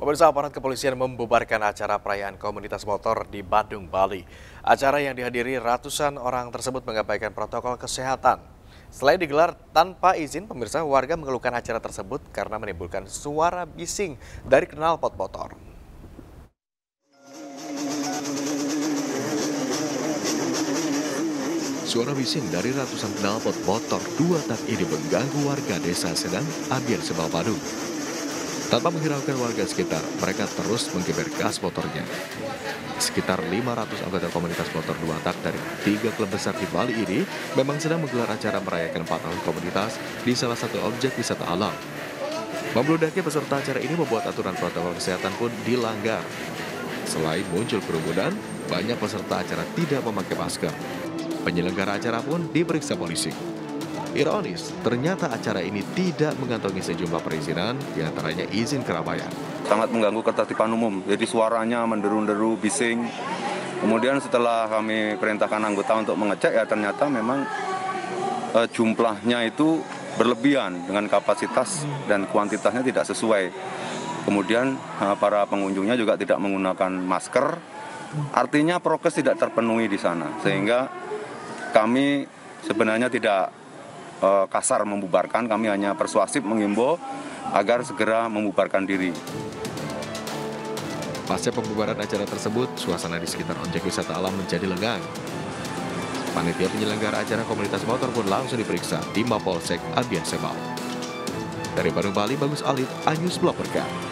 Pemirsa aparat kepolisian membubarkan acara perayaan komunitas motor di Bandung, Bali. Acara yang dihadiri ratusan orang tersebut mengabaikan protokol kesehatan. Selain digelar tanpa izin, pemirsa warga mengeluhkan acara tersebut karena menimbulkan suara bising dari knalpot motor. Suara bising dari ratusan knalpot motor dua tak ini mengganggu warga desa Sedang, Abir, Sebal, Badung. Tanpa menghiraukan warga sekitar, mereka terus menggeber gas motornya. Sekitar 500 anggota komunitas motor dua tak dari tiga klub besar di Bali ini memang sedang menggelar acara merayakan 4 tahun komunitas di salah satu objek wisata alam. Membludaknya peserta acara ini membuat aturan protokol kesehatan pun dilanggar. Selain muncul kerumunan, banyak peserta acara tidak memakai masker. Penyelenggara acara pun diperiksa polisi. Ironis, ternyata acara ini tidak mengantongi sejumlah perizinan, di antaranya izin keramaian. Sangat mengganggu ketertiban umum, jadi suaranya menderu-deru, bising. Kemudian setelah kami perintahkan anggota untuk mengecek, ya ternyata memang eh, jumlahnya itu berlebihan dengan kapasitas dan kuantitasnya tidak sesuai. Kemudian eh, para pengunjungnya juga tidak menggunakan masker, artinya prokes tidak terpenuhi di sana, sehingga kami sebenarnya tidak uh, kasar membubarkan, kami hanya persuasif mengimbau agar segera membubarkan diri. Pasca pembubaran acara tersebut, suasana di sekitar objek wisata alam menjadi lenggang. Panitia penyelenggara acara komunitas motor pun langsung diperiksa di Mapolsek Abian. Dari Bandung, Bali, Bagus Alif, Anyus Blok berkah.